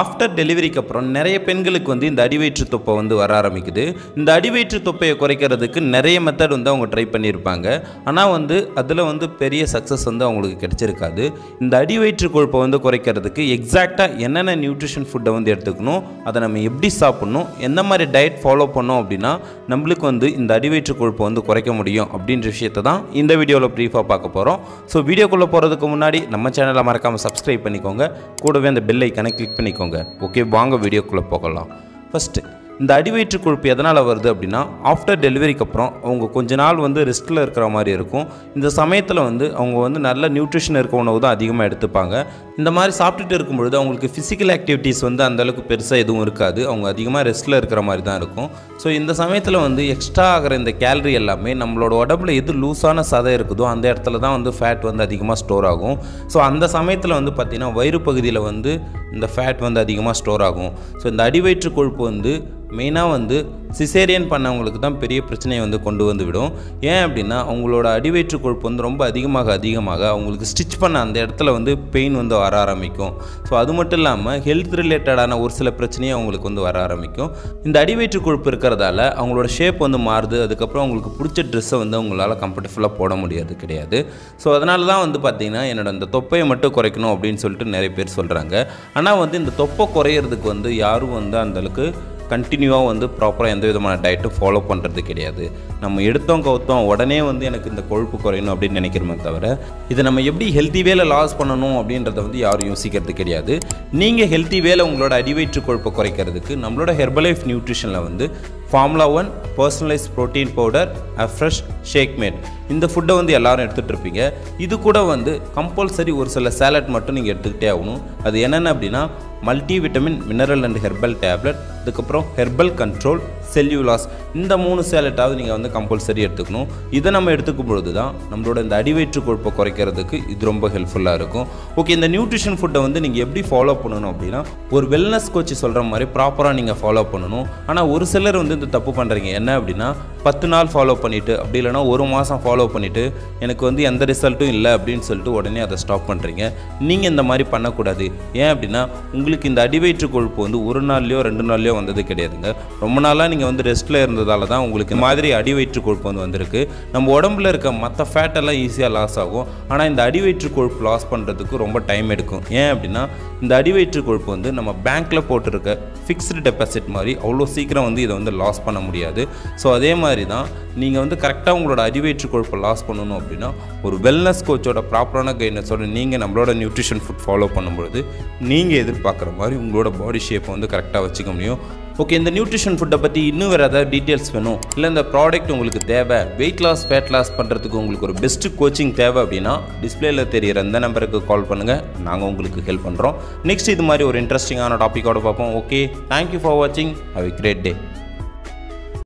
After டெலிவரிக்கு அப்புறம் நிறைய பெண்களுக்கு வந்து இந்த அடிவயிற்று தொப்பை வந்து வர ஆரம்பிக்குது. இந்த அடிவயிற்று தொப்பையை குறைக்கிறதுக்கு நிறைய மெத்தட் வந்து அவங்க ட்ரை பண்ணியிருப்பாங்க. ஆனால் வந்து அதில் வந்து பெரிய சக்ஸஸ் வந்து அவங்களுக்கு கிடைச்சிருக்காது. இந்த அடிவயிற்று கொழுப்பை வந்து குறைக்கிறதுக்கு எக்ஸாக்டாக என்னென்ன நியூட்ரிஷன் ஃபுட்டை வந்து எடுத்துக்கணும் அதை நம்ம எப்படி சாப்பிட்ணும் எந்த மாதிரி டயட் ஃபாலோ பண்ணோம் அப்படின்னா நம்மளுக்கு வந்து இந்த அடிவயிற்று கொழுப்பை வந்து குறைக்க முடியும் அப்படின்ற விஷயத்தை தான் இந்த வீடியோவில் ப்ரீஃபாக பார்க்க போகிறோம் ஸோ வீடியோக்குள்ளே போகிறதுக்கு முன்னாடி நம்ம சேனலை மறக்காமல் சப்ஸ்கிரைப் பண்ணிக்கோங்க. கூடவே அந்த பெல் ஐக்கனை கிளிக் பண்ணிக்கோங்க ஓகே வாங்க வீடியோக்குள்ளே போகலாம். ஃபஸ்ட்டு இந்த அடிவயிற்று கொழுப்பு எதனால் வருது அப்படின்னா ஆஃப்டர் டெலிவரிக்கு அப்புறம் அவங்க கொஞ்ச நாள் வந்து ரிஸ்கில் இருக்கிற மாதிரி இருக்கும். இந்த சமயத்தில் வந்து அவங்க வந்து நல்ல நியூட்ரிஷன் இருக்க உணவு தான் அதிகமாக எடுத்துப்பாங்க. இந்த மாதிரி சாப்பிட்டுட்டு இருக்கும் பொழுது அவங்களுக்கு ஃபிசிக்கல் ஆக்டிவிட்டீஸ் வந்து அந்தளவுக்கு பெருசாக எதுவும் இருக்காது. அவங்க அதிகமாக ரெஸ்ட்டில் இருக்கிற மாதிரி தான் இருக்கும். ஸோ இந்த சமயத்தில் வந்து எக்ஸ்ட்ரா ஆகிற இந்த கேலரி எல்லாமே நம்மளோட உடம்புல எது லூஸான சதை இருக்குதோ அந்த இடத்துல தான் வந்து ஃபேட் வந்து அதிகமாக ஸ்டோர் ஆகும். ஸோ அந்த சமயத்தில் வந்து பார்த்திங்கன்னா வயிறு பகுதியில் வந்து இந்த ஃபேட் வந்து அதிகமாக ஸ்டோர் ஆகும். ஸோ இந்த அடிவயிற்று கொழுப்பு வந்து மெயினாக வந்து சிசேரியன் பண்ணவங்களுக்கு தான் பெரிய பிரச்சனையை வந்து கொண்டு வந்து விடும். ஏன் அப்படின்னா அவங்களோட அடிவயிற்று கொழுப்பு வந்து ரொம்ப அதிகமாக அதிகமாக அவங்களுக்கு ஸ்டிச் பண்ண அந்த இடத்துல வந்து பெயின் வந்து வர ஆரம்பிக்கும். ஸோ அது மட்டும் இல்லாமல் ஹெல்த் ரிலேட்டடான ஒரு சில பிரச்சனையும் அவங்களுக்கு வந்து வர ஆரம்பிக்கும். இந்த அடிவயிற்று கொழுப்பு இருக்கிறதால அவங்களோட ஷேப் வந்து மாறுது. அதுக்கப்புறம் அவங்களுக்கு பிடிச்ச ட்ரெஸ்ஸை வந்து அவங்களால கம்ஃபர்டபுளாக போட முடியாது கிடையாது. ஸோ அதனால தான் வந்து பார்த்திங்கன்னா என்னோட இந்த தொப்பையை மட்டும் குறைக்கணும் அப்படின்னு சொல்லிட்டு நிறைய பேர் சொல்கிறாங்க ஆனால் வந்து இந்த தொப்பை குறையிறதுக்கு வந்து யாரும் வந்து அந்தளவுக்கு கண்டினியூவாக வந்து ப்ராப்பராக எந்த விதமான டயட்டும் ஃபாலோ பண்ணுறது கிடையாது. நம்ம எடுத்தோம் கவுத்தோம் உடனே வந்து எனக்கு இந்த கொழுப்பு குறையணும் அப்படின்னு நினைக்கிறோமே தவிர இதை நம்ம எப்படி ஹெல்த்தி வேலை லாஸ் பண்ணணும் அப்படின்றத வந்து யாரும் யோசிக்கிறது கிடையாது. நீங்கள் ஹெல்த்தி வேலை உங்களோட அடிவயிற்று கொழுப்பை குறைக்கிறதுக்கு நம்மளோட ஹெர்பலைஃப் நியூட்ரிஷனில் வந்து formula one personalise protein powder a fresh shake made இந்த ஃபுட்டை வந்து எல்லாரும் எடுத்துகிட்டு இருப்பீங்க. இது கூட வந்து கம்பல்சரி ஒரு சில சேலட் மட்டும் நீங்கள் எடுத்துக்கிட்டே ஆகணும். அது என்னென்ன அப்படின்னா multi vitamin mineral and herbal tablet அதுக்கப்புறம் herbal control cell u loss இந்த மூணு சேலட்டாவது நீங்கள் வந்து கம்பல்சரி எடுத்துக்கணும். இதை நம்ம எடுத்துக்கும் பொழுது தான் நம்மளோட இந்த அடிவயிற்று கொழுப்பை குறைக்கிறதுக்கு இது ரொம்ப ஹெல்ப்ஃபுல்லாக இருக்கும். ஓகே இந்த நியூட்ரிஷன் ஃபுட்டை வந்து நீங்கள் எப்படி ஃபாலோ பண்ணணும் அப்படின்னா ஒரு வெல்னஸ் கோச் சொல்கிற மாதிரி ப்ராப்பராக நீங்கள் ஃபாலோ பண்ணணும். ஆனால் ஒரு சிலர் வந்து தப்பு பண்ணுறீங்க என்ன அப்படின்னா பத்து நாள் ஃபாலோ பண்ணிவிட்டு அப்படி இல்லைனா ஒரு மாதம் ஃபாலோ பண்ணிவிட்டு எனக்கு வந்து எந்த ரிசல்ட்டும் இல்லை அப்படின்னு சொல்லிட்டு உடனே அதை ஸ்டாப் பண்ணுறீங்க நீங்கள் இந்த மாதிரி பண்ணக்கூடாது. ஏன் அப்படின்னா உங்களுக்கு இந்த அடிவயிற்று கொழுப்பு வந்து ஒரு நாள்லையோ ரெண்டு நாள்லையோ வந்தது கிடையாதுங்க. ரொம்ப நாளாக நீங்கள் வந்து ரெஸ்ட்டில் இருந்ததால தான் உங்களுக்கு இந்த மாதிரி அடிவயிற்று கொழுப்பு வந்து வந்திருக்கு. நம்ம உடம்புல இருக்க மற்ற ஃபேட்டெல்லாம் ஈஸியாக லாஸ் ஆகும். ஆனால் இந்த அடிவயிற்று கொழுப்பு லாஸ் பண்ணுறதுக்கு ரொம்ப டைம் எடுக்கும். ஏன் அப்படின்னா இந்த அடிவயிற்று கொழுப்பு வந்து நம்ம பேங்க்கில் போட்டிருக்க ஃபிக்ஸ்டு டெபாசிட் மாதிரி அவ்வளோ சீக்கிரம் வந்து இதை வந்து லாஸ் பண்ண முடியாது. ஸோ அதே மாதிரி தான் நீங்கள் வந்து கரெக்டாக உங்களோட அறிவேற்று கொழுப்பை லாஸ் பண்ணணும் அப்படின்னா ஒரு வெல்னஸ் கோச்சோட ப்ராப்பரான கைட்னஸோட நீங்கள் நம்மளோட நியூட்ரிஷன் ஃபுட் ஃபாலோ பண்ணும்பொழுது நீங்கள் எதிர்பார்க்குற மாதிரி உங்களோட பாடி ஷேப்பை வந்து கரெக்டாக வச்சுக்க முடியும். ஓகே இந்த நியூட்ரிஷன் ஃபுட்டை பற்றி இன்னும் வேறு ஏதாவது டீட்டெயில்ஸ் வேணும்? இல்லை இந்த ப்ராடக்ட் உங்களுக்கு தேவை? வெயிட் லாஸ் ஃபேட் லாஸ் பண்ணுறதுக்கு உங்களுக்கு ஒரு பெஸ்ட்டு கோச்சிங் தேவை அப்படின்னா டிஸ்பிளேல தெரியிற இந்த நம்பருக்கு கால் பண்ணுங்கள் நாங்கள் உங்களுக்கு ஹெல்ப் பண்ணுறோம் நெக்ஸ்ட் இது மாதிரி ஒரு இன்ட்ரெஸ்டிங்கான டாப்பிக்கோட பார்ப்போம். ஓகே தேங்க்யூ ஃபார் வாட்சிங் ஹவ் எ கிரேட் டே